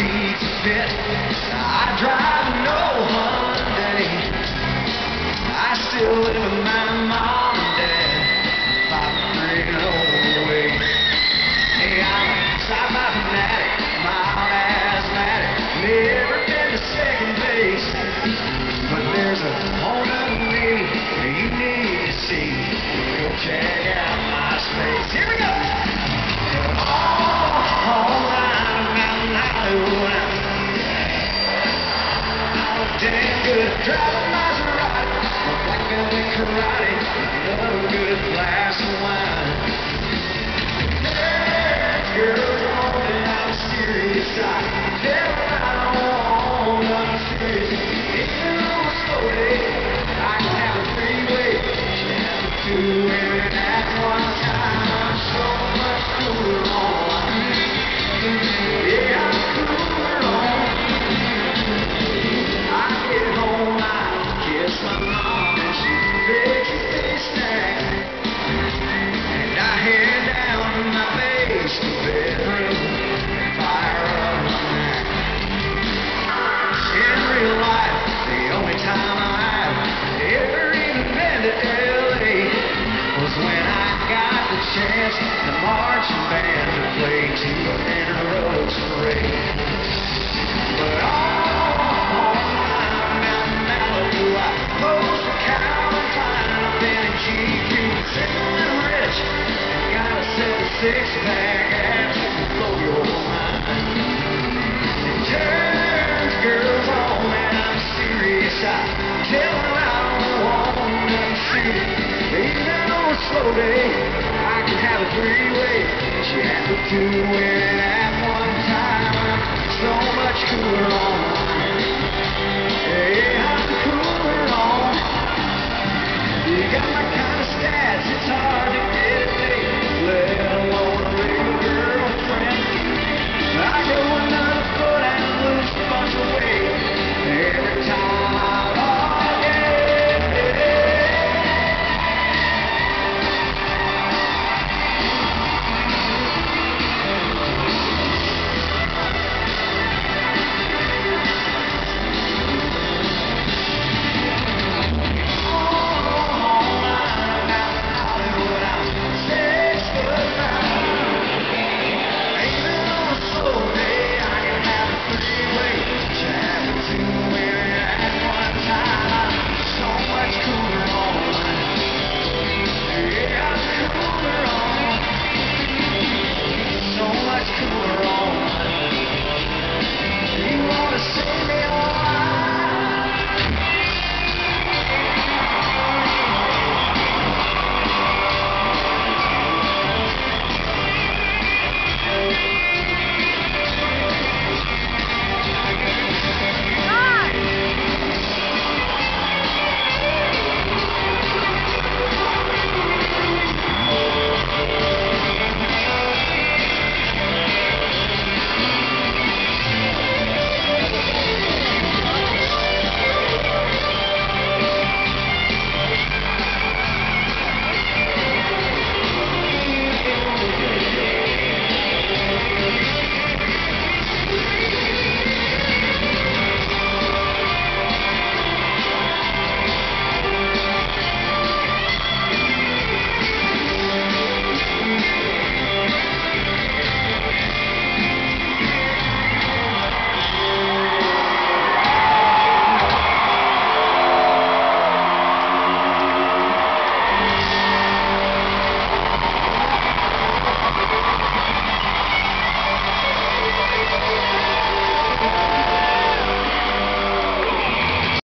seats fit. I drive no Hyundai. I still live with my mom and dad. Five three and old way. Hey, I'm a sci-fi fanatic, mild asthmatic. Never been to second base, but there's a whole good at driving Maserati. A black belt in karate. Another good glass of wine. The the marching band to play to a Inner parade. But all around Malibu, I pose for Calvin. I've been in GQ, rich. Got a set of six-pack abs that blow your mind. Turns girls on, I'm serious. I slow freeway She had to do it at one time. So much cooler